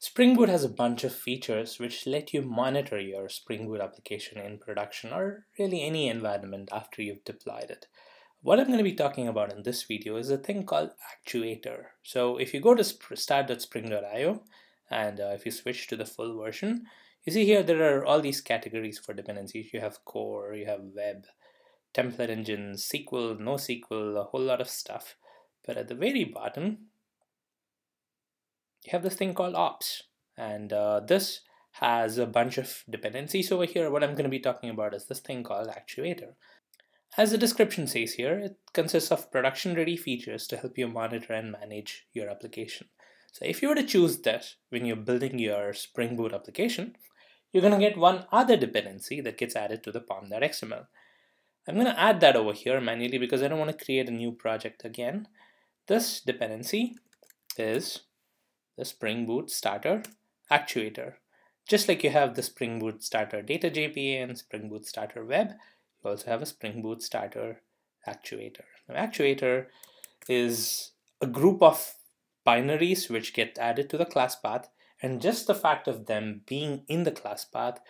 Spring Boot has a bunch of features which let you monitor your Spring Boot application in production or really any environment after you've deployed it. What I'm going to be talking about in this video is a thing called Actuator. So if you go to start.spring.io and uh, if you switch to the full version, you see here there are all these categories for dependencies. You have core, you have web, template engine, SQL, NoSQL, a whole lot of stuff. But at the very bottom, you have this thing called ops and uh, this has a bunch of dependencies over here. What I'm going to be talking about is this thing called actuator. As the description says here, it consists of production ready features to help you monitor and manage your application. So if you were to choose that when you're building your Spring Boot application, you're going to get one other dependency that gets added to the pom.xml. I'm going to add that over here manually because I don't want to create a new project again. This dependency is the Spring Boot Starter Actuator. Just like you have the Spring Boot Starter Data JPA and Spring Boot Starter Web, you also have a Spring Boot Starter Actuator. Now, Actuator is a group of binaries which get added to the class path and just the fact of them being in the class path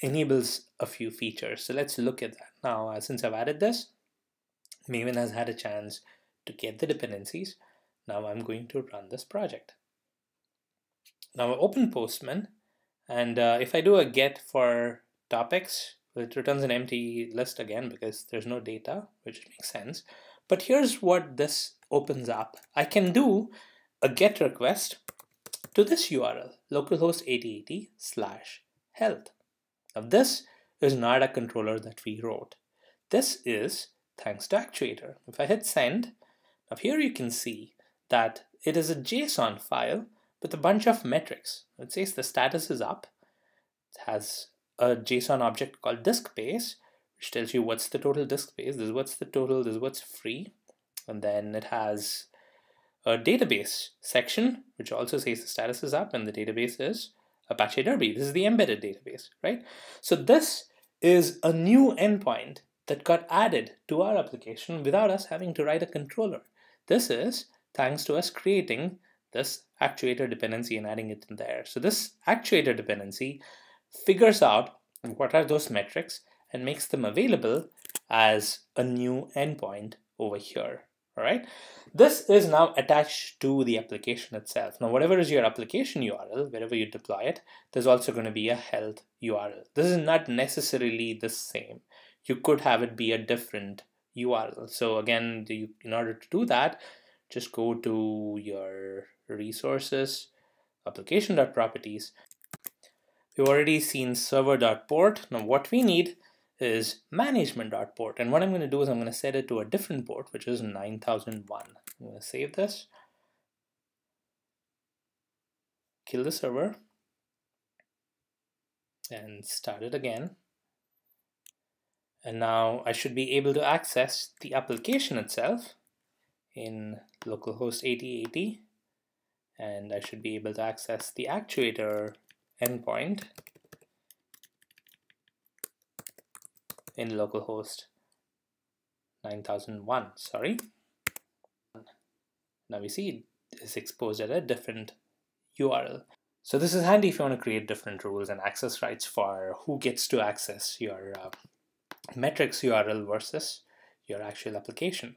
enables a few features. So let's look at that. Now, uh, since I've added this, Maven has had a chance to get the dependencies. Now I'm going to run this project. Now open Postman, and uh, if I do a get for topics, it returns an empty list again because there's no data, which makes sense. But here's what this opens up. I can do a get request to this URL, localhost 8080 slash health. Now this is not a controller that we wrote. This is thanks to Actuator. If I hit send, now here you can see that it is a JSON file with a bunch of metrics. It says the status is up. It has a JSON object called disk space, which tells you what's the total disk space. This is what's the total, this is what's free. And then it has a database section, which also says the status is up and the database is Apache Derby. This is the embedded database, right? So this is a new endpoint that got added to our application without us having to write a controller. This is thanks to us creating this actuator dependency and adding it in there. So this actuator dependency figures out what are those metrics and makes them available as a new endpoint over here. All right. This is now attached to the application itself. Now, whatever is your application URL, wherever you deploy it, there's also going to be a health URL. This is not necessarily the same. You could have it be a different URL. So again, the, in order to do that, just go to your resources, application.properties. We've already seen server.port. Now what we need is management.port. And what I'm going to do is I'm going to set it to a different port, which is 9001. I'm going to save this, kill the server, and start it again. And now I should be able to access the application itself in localhost 8080 and I should be able to access the actuator endpoint in localhost 9001 sorry. Now we see it's exposed at a different URL so this is handy if you want to create different rules and access rights for who gets to access your uh, metrics URL versus your actual application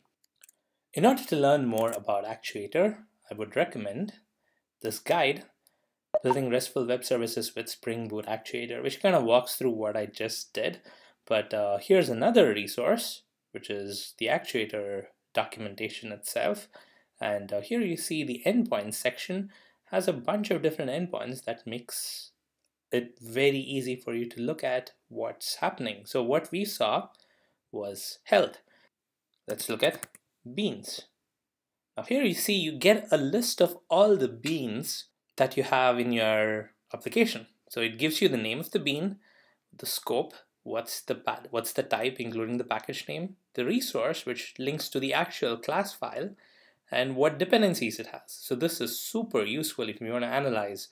in order to learn more about Actuator, I would recommend this guide, Building RESTful Web Services with Spring Boot Actuator, which kind of walks through what I just did. But uh, here's another resource, which is the Actuator documentation itself. And uh, here you see the endpoints section has a bunch of different endpoints that makes it very easy for you to look at what's happening. So what we saw was health. Let's look at beans. Now here you see you get a list of all the beans that you have in your application. So it gives you the name of the bean, the scope, what's the what's the type including the package name, the resource which links to the actual class file, and what dependencies it has. So this is super useful if you want to analyze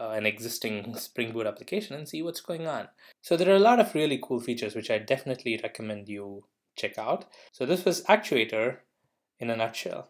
uh, an existing Spring Boot application and see what's going on. So there are a lot of really cool features which I definitely recommend you check out. So this was Actuator in a nutshell.